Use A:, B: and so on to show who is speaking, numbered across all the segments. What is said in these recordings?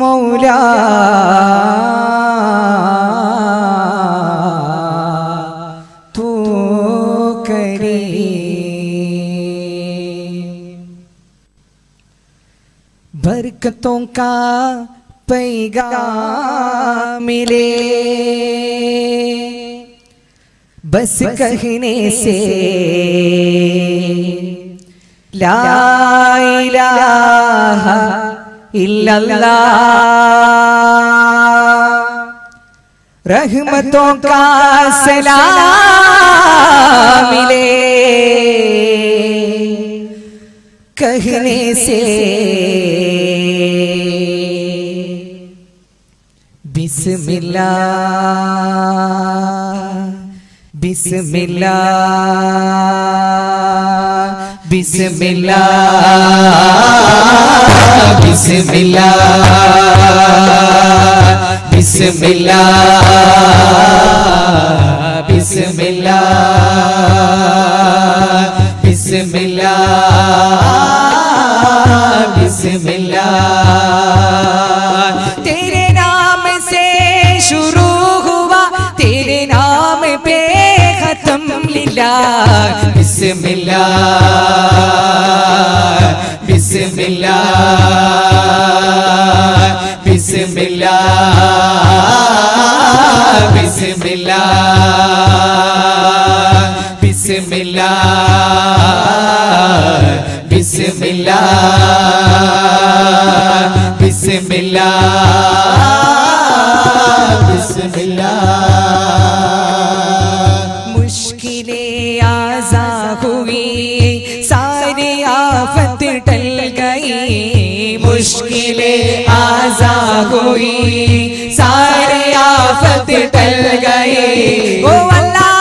A: मौला। तू करे। बरकतों का पैगा मिले। बस, बस कहने से ला इलाहा रहमतों का सलाम मिले कहने से बिस्मिल्लाह बिस्मिल्लाह बिस्मिल्ला बिस्मिल्ला बिस्मिल्ला बिस्मिल्ला बिस्मिल्ला खत्म लीला बिस्मिल्लाह बिस्मिल्लाह बिस्मिल्लाह बिस्मिल्लाह बिस्मिल्लाह बिस्मिल्लाह बिस्मिल्लाह बिस्मिल्लाह हुई सारी आफत टल गई ओ अल्लाह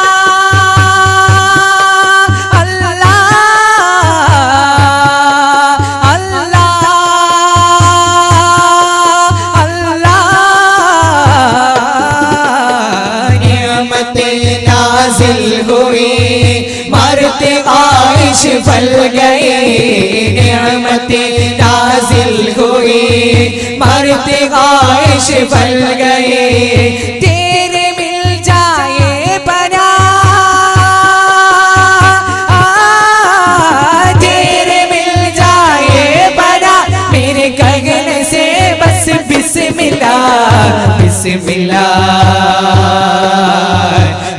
A: बिस्मिल्लाह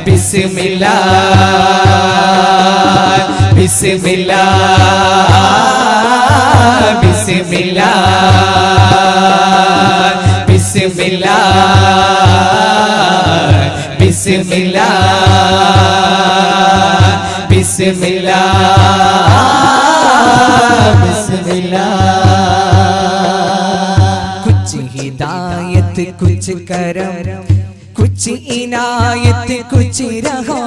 A: बिस्मिल्लाह बिस्मिल्लाह बिस्मिल्लाह बिस्मिल्लाह बिस्मिल्लाह बिस्मिल्लाह बिस्मिल्लाह। ഇനായത്ത് കുച്ച് കരം കുച്ച് ഇനായത്ത് കുച്ച് രഹം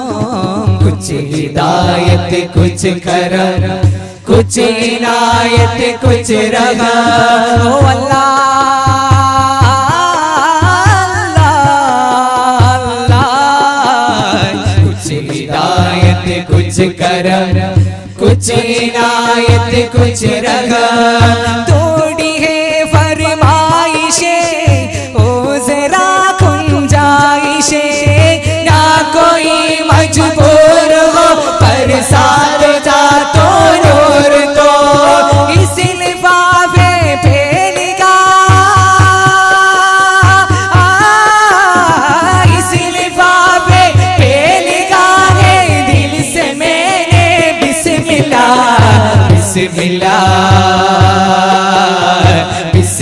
A: കുച്ച് ഹിദായത്ത് കുച്ച് കരം കുച്ച് ഇനായത്ത് കുച്ച് രഹം ഓ അല്ലാ कुछ कर कुछ इनायत कुछ रगा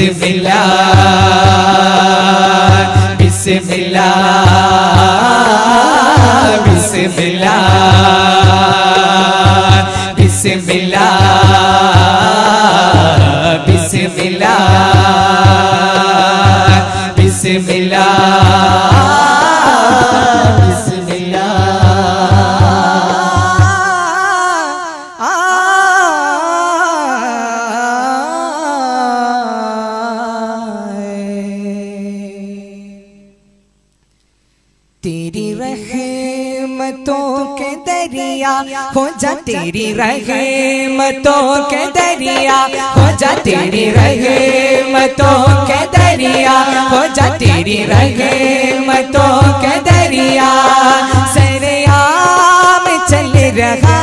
A: बिस्मिल्ला बिस्मिल्ला बिस्मिल्ला बिस्मिल्ला हो जा तेरी रहमतों के दरिया। हो जा तेरी रहमतों के दरिया। हो जा तेरी रहमतों के दरिया। सरयाम चल रहा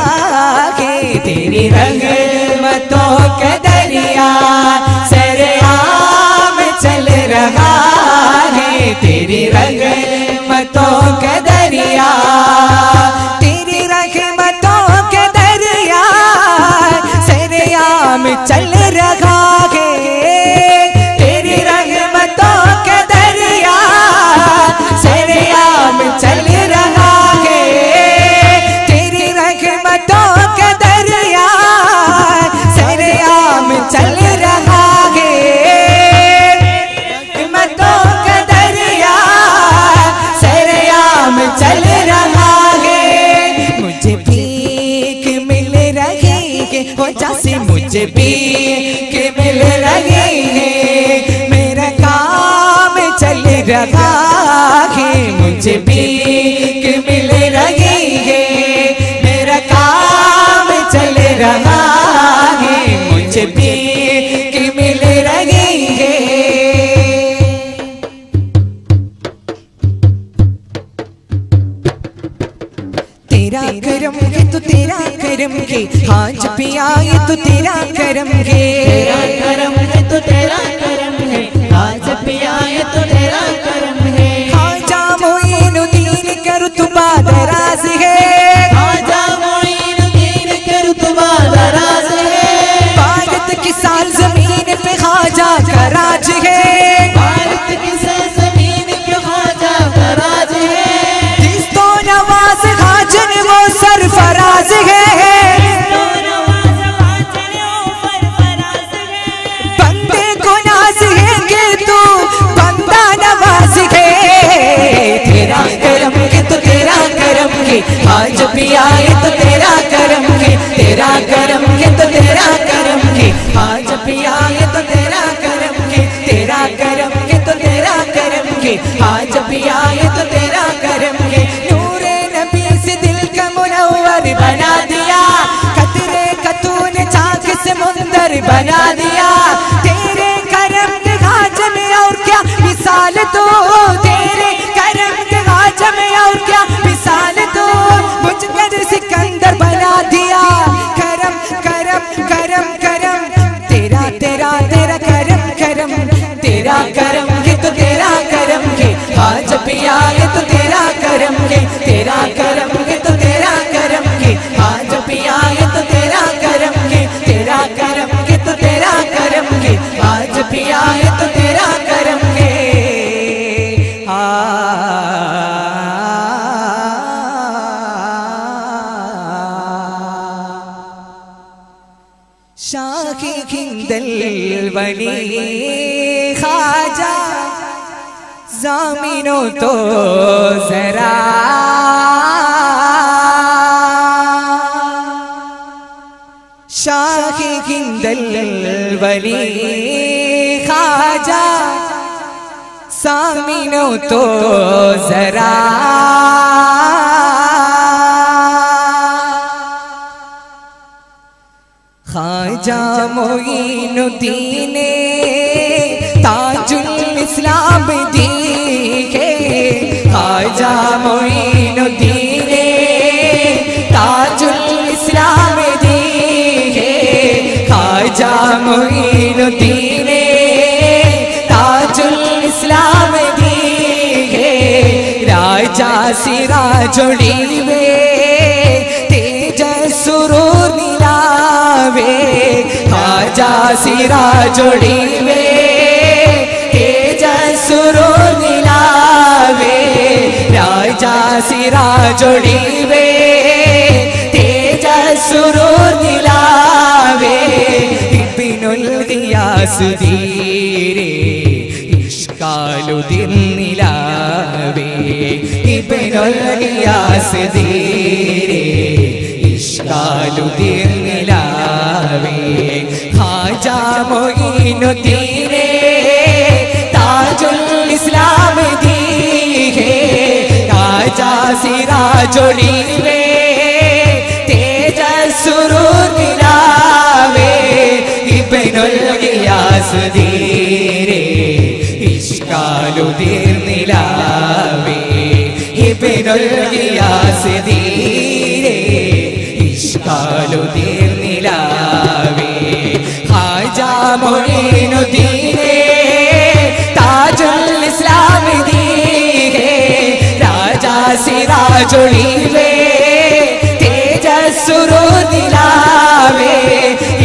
A: है। तेरी रहमतों के दरिया। सरयाम चल रहा है। तेरी रहमतों चल रहा है तेरी रहमतों के दरिया। सरयाम चल रहा है तेरी रहमतों के दरिया। सरयाम चल रहा है रहमतों का दरिया। सरयाम चल रहा है मुझे भीख जैसे पी के मिल रही है। मेरा काम चल रहा है। मुझे भीख करम है हाज पिया आए तो तेरा करम के
B: तेरा करम है तो तेरा करम है। आज पिया ये तो तेरा करम है।
A: खाजा मोइनुद्दीन करो तू बादराज है।
B: आज
A: भी आए तो तेरा करम के तेरा करम के तो तेरा करम के आज भी आए तो तेरा करम के तेरा करम के तो तेरा करम के आज भी बनी खाजा जामिनो तो जरा। शाही खिंदल बनी खाजा सामिनो तो जरा। खाजा मोइनुद्दीन ताजुल इस्लाम दी है खाजा मोइनुद्दीन ताजुल इस्लाम दी है खाजा मोइनुद्दीन ताजुल इस्लाम दी है राजा सिराजुड़ी वे राजा सिरा जोड़ी वे तेजसुरो निलावे। राजा सिरा जोड़ी वे तेजसुरो निलावे। सुधीरे इश्कालु दिन ഇഷ്കാലുദിന്നിലാവേ बिनुल दिया सुधीरे जोड़ी रे तेज सुरु दिलावे इबनुल गियास दीरे इश्कालु दीर निलावे इबनुल गियास दी जोड़ीवे तेजस्सुरु दिलावे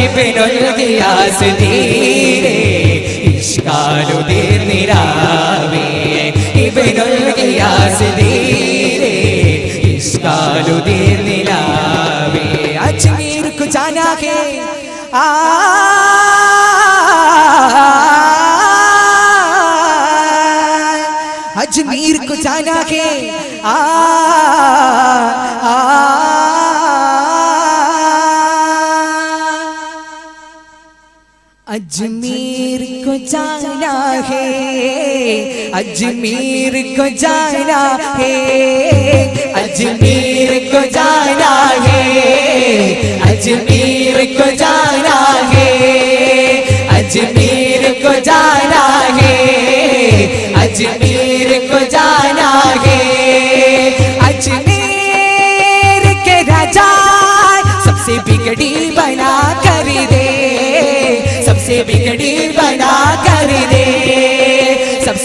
A: इबनुल कियास दीरे इश्कालु दीर निरावे इबनुल कियास दीरे इश्कालु देर अजमीर को जाना है। आ, आ, अजमीर को जाना है। अजमीर को जाना है। अजमीर को जाना है। अजमीर को जाना है।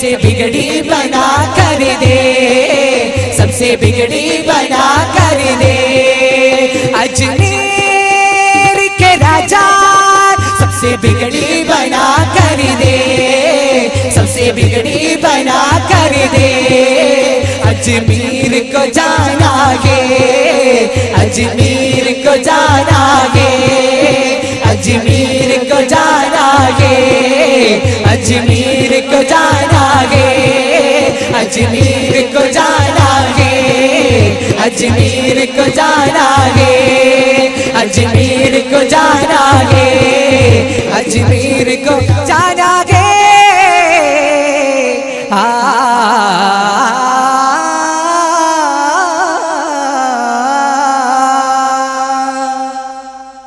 A: सबसे बिगड़ी बना कर दे। सबसे बिगड़ी बना कर दे। अजमेर के राजा सबसे बिगड़ी बना कर दे। सबसे बिगड़ी बना कर दे। अजमीर को जाना गे अजमीर को जाना गे अजमीर को जाना गे अजमीर अजमीर को जाना है, अजमीर को जाना है, अजमीर को जाना है, अजमीर को जाना